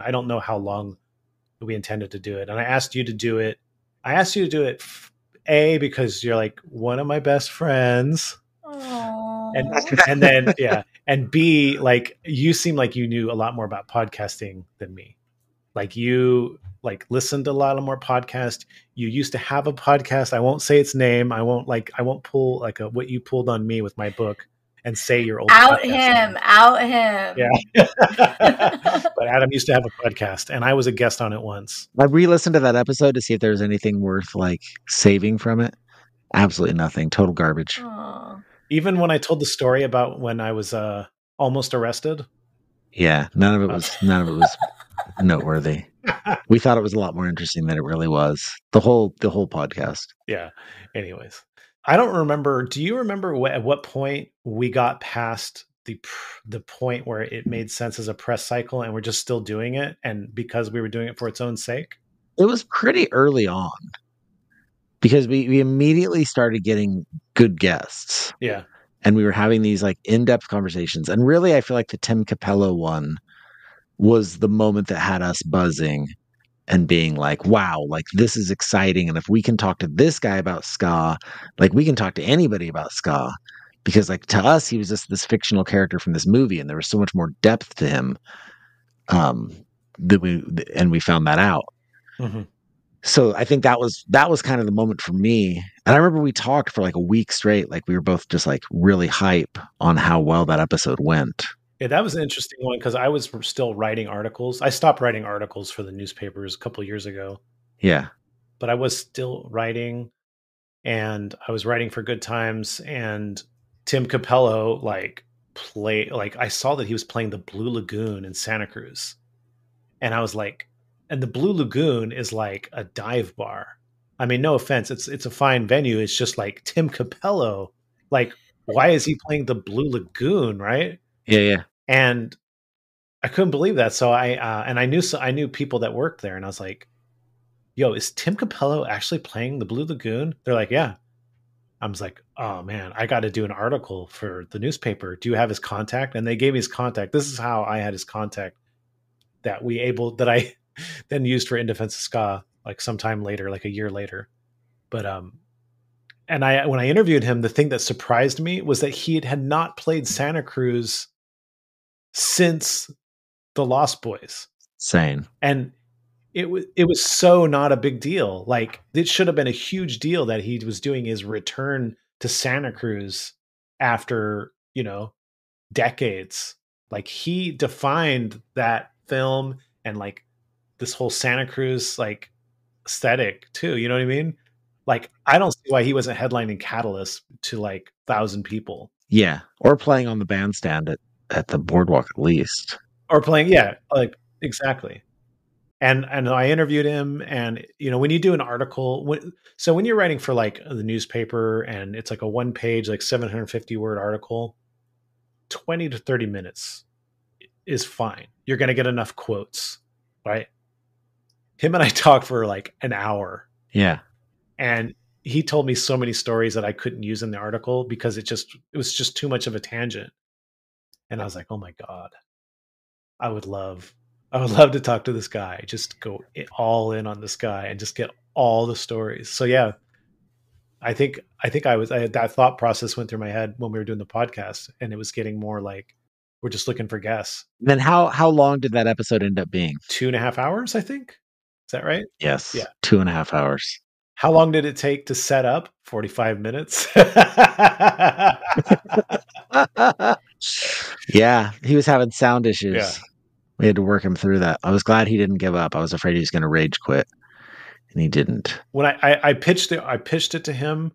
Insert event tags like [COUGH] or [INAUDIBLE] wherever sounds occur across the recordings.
I don't know how long we intended to do it. And I asked you to do it. I asked you to do it a because you're like one of my best friends. And and then yeah, and B like you seem like you knew a lot more about podcasting than me. Like you like listened to a lot of more podcasts. You used to have a podcast. I won't say its name. I won't like I won't pull like a, what you pulled on me with my book and say your old out him, name. out him. Yeah. [LAUGHS] but Adam used to have a podcast and I was a guest on it once. I re-listened to that episode to see if there was anything worth like saving from it. Absolutely nothing. Total garbage. Aww. Even when I told the story about when I was uh almost arrested. Yeah, none of it was none of it was [LAUGHS] noteworthy. we thought it was a lot more interesting than it really was. The whole the whole podcast. Yeah. Anyways, I don't remember. Do you remember wh- at what point we got past the the point where it made sense as a press cycle, and we're just still doing it, and because we were doing it for its own sake? It was pretty early on because we we immediately started getting good guests. Yeah. And we were having these like in-depth conversations. And really I feel like the Tim Cappello one was the moment that had us buzzing and being like, wow, like this is exciting. And if we can talk to this guy about ska, like we can talk to anybody about ska. Because like to us, he was just this fictional character from this movie, and there was so much more depth to him. Um that we and we found that out. Mm-hmm. So I think that was that was kind of the moment for me. And I remember we talked for like a week straight, like we were both just like really hype on how well that episode went. Yeah, that was an interesting one because I was still writing articles. I stopped writing articles for the newspapers a couple years ago. Yeah. But I was still writing and I was writing for Good Times and Tim Capello like play like I saw that he was playing the Blue Lagoon in Santa Cruz. And I was like and the Blue Lagoon is like a dive bar. I mean, no offense, it's it's a fine venue. It's just like Tim Capello. Like, why is he playing the Blue Lagoon, right? Yeah, yeah. And I couldn't believe that. So I uh, and I knew so I knew people that worked there, and I was like, "Yo, is Tim Capello actually playing the Blue Lagoon?" They're like, "Yeah." I was like, "Oh man, I got to do an article for the newspaper. Do you have his contact?" And they gave me his contact. This is how I had his contact. That we able that I [LAUGHS] then used for In Defense of Ska like sometime later, like a year later. But um, and I when I interviewed him, the thing that surprised me was that he had, had not played Santa Cruz since the Lost Boys. Sane. And it was it was so not a big deal. Like it should have been a huge deal that he was doing his return to Santa Cruz after, you know, decades. Like he defined that film and like this whole Santa Cruz like aesthetic too. You know what I mean? Like I don't see why he wasn't headlining Catalyst to like thousand people. Yeah, or playing on the bandstand at at the boardwalk at least. Or playing, yeah, like exactly. And and I interviewed him, and you know when you do an article, when, so when you're writing for like the newspaper, and it's like a one page, like 750 word article, 20 to 30 minutes is fine. You're going to get enough quotes, right? Him and I [LAUGHS] talked for like an hour. Yeah. And he told me so many stories that I couldn't use in the article because it just it was just too much of a tangent. And I was like, "Oh my god. I would love I would [LAUGHS] love to talk to this guy. Just go all in on this guy and just get all the stories." So yeah, I think I think I was I had that thought process went through my head when we were doing the podcast and it was getting more like we're just looking for guests. Then how how long did that episode end up being? Two and a half hours, I think. Is that right? Yes. Yeah. Two and a half hours. How long did it take to set up? 45 minutes. [LAUGHS] [LAUGHS] yeah, he was having sound issues. Yeah. We had to work him through that. I was glad he didn't give up. I was afraid he was going to rage quit, and he didn't. When I, I, I pitched it, I pitched it to him,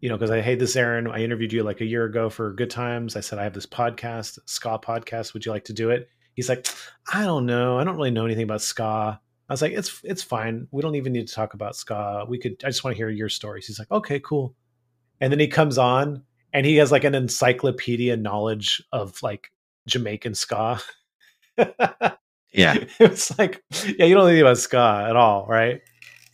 you know, because I hey, this Aaron. I interviewed you like a year ago for Good Times. I said I have this podcast, ska podcast. Would you like to do it? He's like, I don't know. I don't really know anything about ska. I was like, it's it's fine. We don't even need to talk about ska. We could. I just want to hear your stories. He's like, okay, cool. And then he comes on and he has like an encyclopedia knowledge of like Jamaican ska. yeah, [LAUGHS] it's like, yeah, you don't know anything about ska at all, right?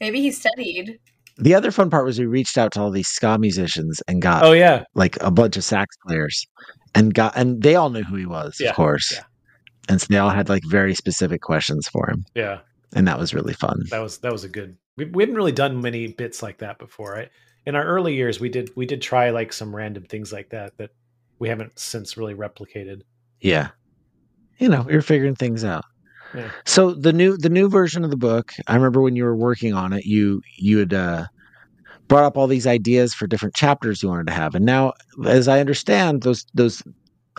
Maybe he studied. The other fun part was we reached out to all these ska musicians and got oh yeah, like a bunch of sax players and got and they all knew who he was, yeah, of course. Yeah And so they all had like very specific questions for him. Yeah, And that was really fun. that was that was a good. We, we hadn't really done many bits like that before. Right? In our early years, we did we did try like some random things like that that we haven't since really replicated. Yeah. You know, you're figuring things out. Yeah. So the new the new version of the book, I remember when you were working on it, you you had uh brought up all these ideas for different chapters you wanted to have. And now as I understand, those those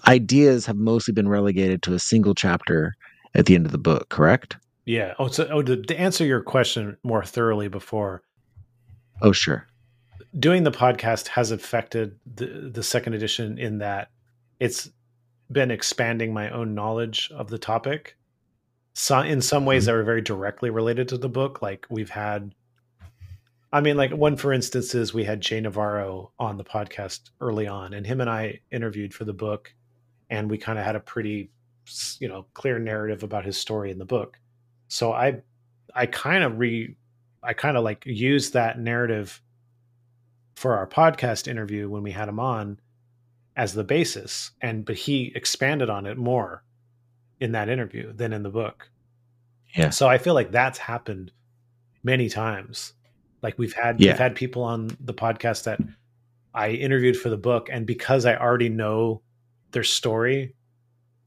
ideas have mostly been relegated to a single chapter at the end of the book, correct? Yeah. Oh, so oh, to, to answer your question more thoroughly before, Oh sure. Doing the podcast has affected the the second edition in that it's been expanding my own knowledge of the topic. So in some ways mm-hmm. that are very directly related to the book. Like we've had I mean, like one for instance is we had Jay Navarro on the podcast early on, and him and I interviewed for the book, and we kind of had a pretty, you know, clear narrative about his story in the book. So I, I kind of re, I kind of like used that narrative for our podcast interview when we had him on as the basis, and but he expanded on it more in that interview than in the book. Yeah. So I feel like that's happened many times. Like we've had Yeah. we've had people on the podcast that I interviewed for the book, and because I already know their story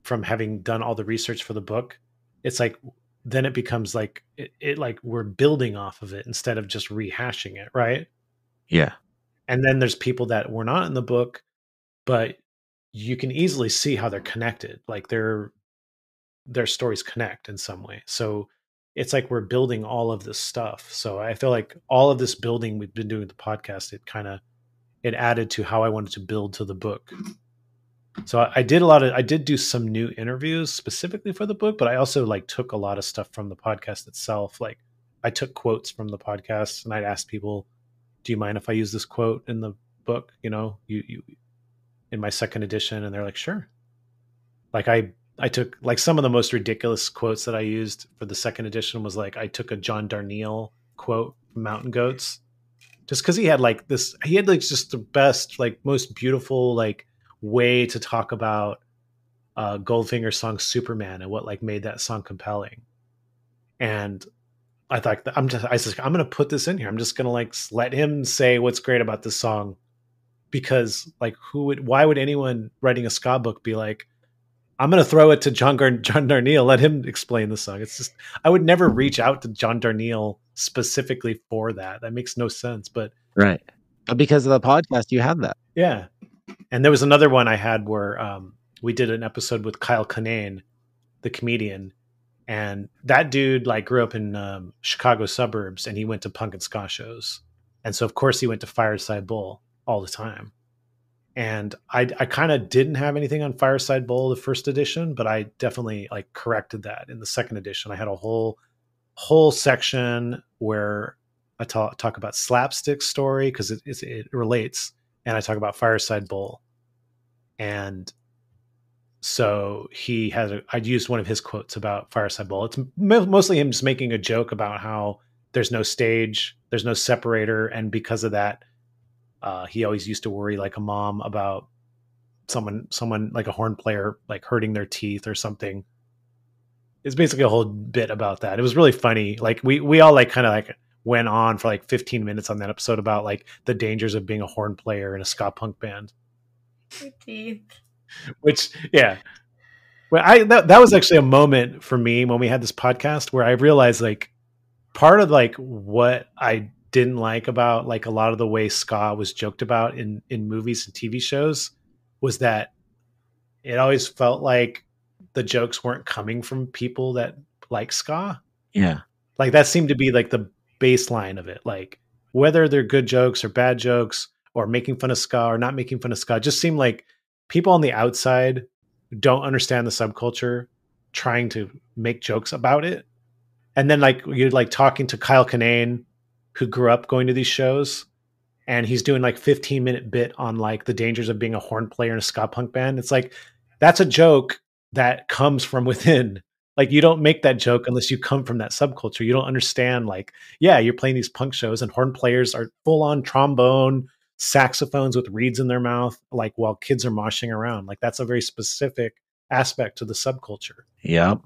from having done all the research for the book, it's like then it becomes like it, it like we're building off of it instead of just rehashing it, right? Yeah. And then there's people that were not in the book, but you can easily see how they're connected. Like their their stories connect in some way. So it's like we're building all of this stuff. So I feel like all of this building we've been doing the podcast, it kind of it added to how I wanted to build to the book. So I, I did a lot of I did do some new interviews specifically for the book, but I also like took a lot of stuff from the podcast itself. Like I took quotes from the podcast and I'd ask people, "Do you mind if I use this quote in the book?" You know, you you in my second edition, and they're like, "Sure." Like I I took like some of the most ridiculous quotes that I used for the second edition was like I took a John Darnielle quote from Mountain Goats, just because he had like this he had like just the best like most beautiful like way to talk about uh Goldfinger's song Superman and what like made that song compelling. And I thought I'm just I like I'm gonna put this in here. I'm just gonna like let him say what's great about this song because like who would why would anyone writing a ska book be like I'm gonna throw it to John Gar- John Darnielle. Let him explain the song. It's just I would never reach out to John Darnielle specifically for that. That makes no sense. But Right. Because of the podcast, you had that. yeah, and there was another one I had where um, we did an episode with Kyle Kinane, the comedian, and that dude like grew up in um, Chicago suburbs, and he went to punk and ska shows, and so of course he went to Fireside Bowl all the time. And I, I kind of didn't have anything on Fireside Bowl the first edition, but I definitely like corrected that in the second edition. I had a whole whole section where I talk talk about slapstick story because it, it's- it relates, and I talk about Fireside Bowl, and so he has a, I'd used one of his quotes about Fireside Bowl. It's mo- mostly him just making a joke about how there's no stage, there's no separator, and because of that, uh, he always used to worry like a mom about someone, someone like a horn player, like hurting their teeth or something. It's basically a whole bit about that. It was really funny. Like we we all like kind of like went on for like 15 minutes on that episode about like the dangers of being a horn player in a ska punk band Teeth. [LAUGHS] which yeah. Well i that, that was actually a moment for me when we had this podcast where i realized like part of like what i didn't like about like a lot of the way ska was joked about in in movies and tv shows was that it always felt like the jokes weren't coming from people that like ska Yeah. like that seemed to be like the baseline of it. Like whether they're good jokes or bad jokes or making fun of ska or not making fun of ska just seemed like people on the outside don't understand the subculture trying to make jokes about it. And then like you're like talking to kyle kinane who grew up going to these shows and he's doing like 15 minute bit on like the dangers of being a horn player in a ska punk band. It's like that's a joke that comes from within. Like you don't make that joke unless you come from that subculture. You don't understand like yeah you're playing these punk shows and horn players are full on trombone saxophones with reeds in their mouth like while kids are moshing around like that's a very specific aspect to the subculture. Yep.